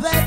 de